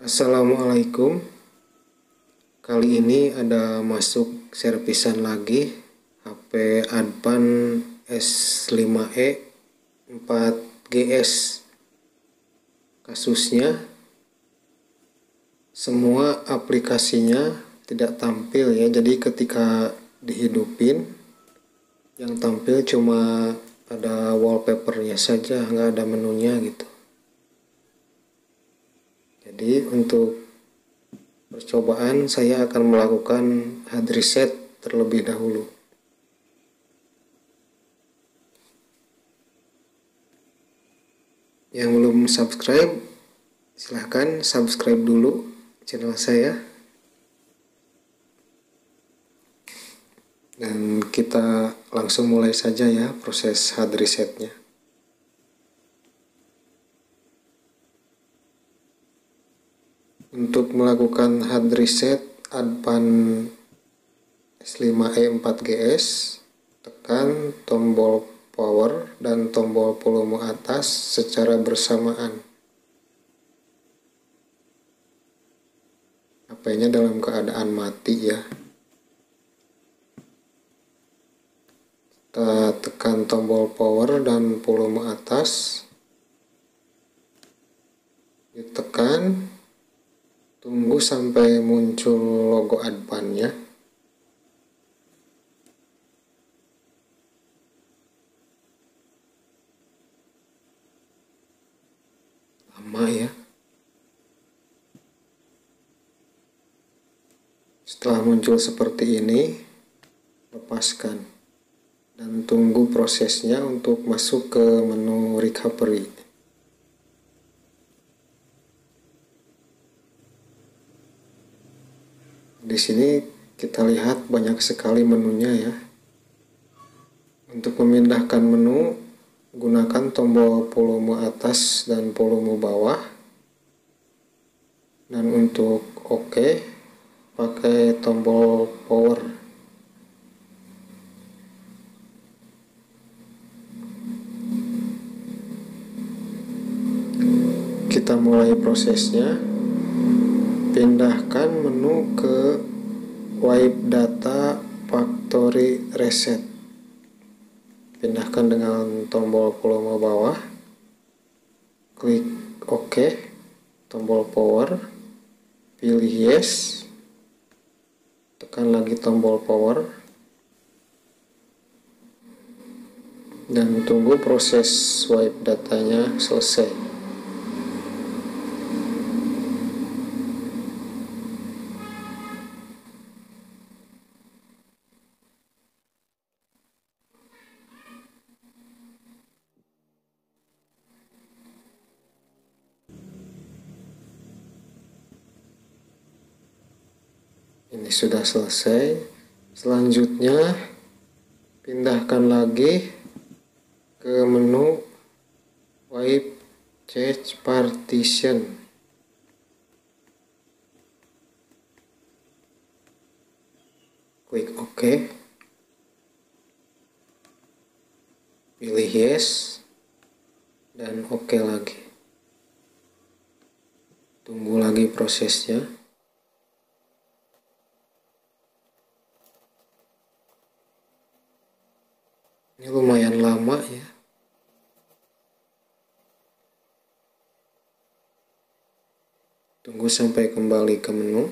Assalamualaikum. Kali ini ada masuk servisan lagi HP Advan S5e 4GS Kasusnya Semua aplikasinya tidak tampil ya. Jadi ketika dihidupin Yang tampil cuma ada wallpapernya saja nggak ada menunya gitu jadi untuk percobaan saya akan melakukan hard reset terlebih dahulu. Yang belum subscribe, silahkan subscribe dulu channel saya. Dan kita langsung mulai saja ya proses hard resetnya. Untuk melakukan hard reset Advan S5e 4GS, tekan tombol power dan tombol volume atas secara bersamaan. HP-nya dalam keadaan mati ya. Kita tekan tombol power dan volume atas. Ditekan Tunggu sampai muncul logo Advan-nya. Lama ya. Setelah muncul seperti ini, lepaskan dan tunggu prosesnya untuk masuk ke menu recovery. Di sini kita lihat banyak sekali menunya ya. Untuk memindahkan menu, gunakan tombol volume atas dan volume bawah. Dan untuk OK, pakai tombol power. Kita mulai prosesnya pindahkan menu ke wipe data factory reset. Pindahkan dengan tombol volume bawah. Klik OK. Tombol power. Pilih yes. Tekan lagi tombol power. Dan tunggu proses wipe datanya selesai ini sudah selesai. Selanjutnya pindahkan lagi ke menu wipe change partition. Klik OK. Pilih yes dan OK lagi. Tunggu lagi prosesnya Ini lumayan lama ya. Tunggu sampai kembali ke menu.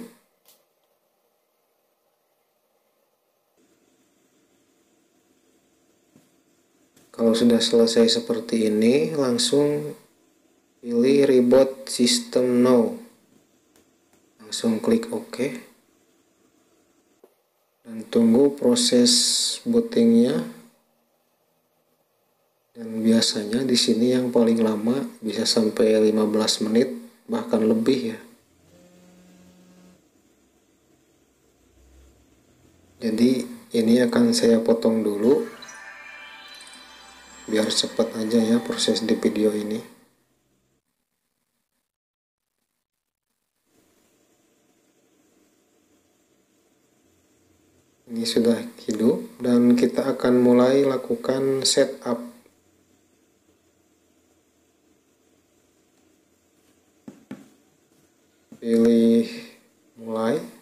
Kalau sudah selesai seperti ini, langsung pilih Reboot System Now. Langsung klik OK. Dan tunggu proses bootingnya dan biasanya di sini yang paling lama bisa sampai 15 menit bahkan lebih ya jadi ini akan saya potong dulu. Biar cepat aja ya proses di video ini. Ini sudah hidup dan kita akan mulai lakukan setup. Pilih mulai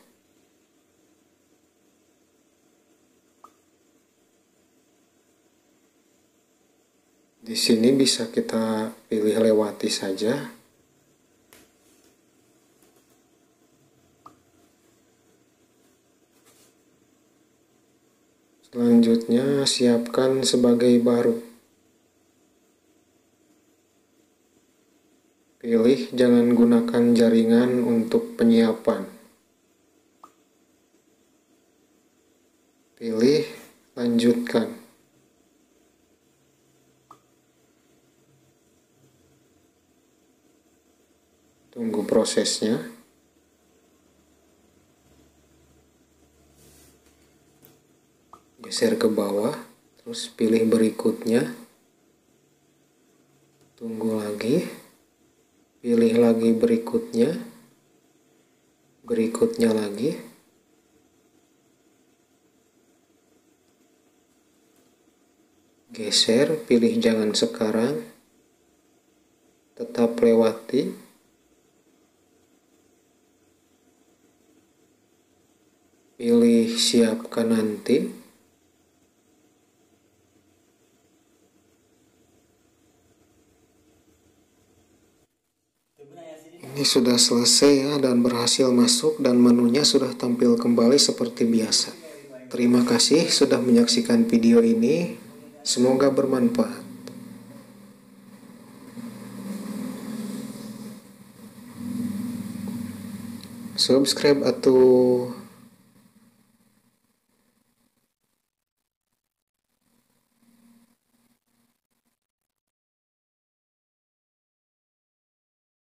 di sini bisa kita pilih lewati saja selanjutnya siapkan sebagai baru Pilih jangan gunakan jaringan untuk penyiapan. Pilih lanjutkan. Tunggu prosesnya. Geser ke bawah, terus pilih berikutnya. Tunggu lagi. Pilih lagi berikutnya. Berikutnya lagi. Geser pilih jangan sekarang. Tetap lewati pilih siapkan nanti Ini sudah selesai ya dan berhasil masuk dan menunya sudah tampil kembali seperti biasa. Terima kasih sudah menyaksikan video ini. Semoga bermanfaat. Subscribe atau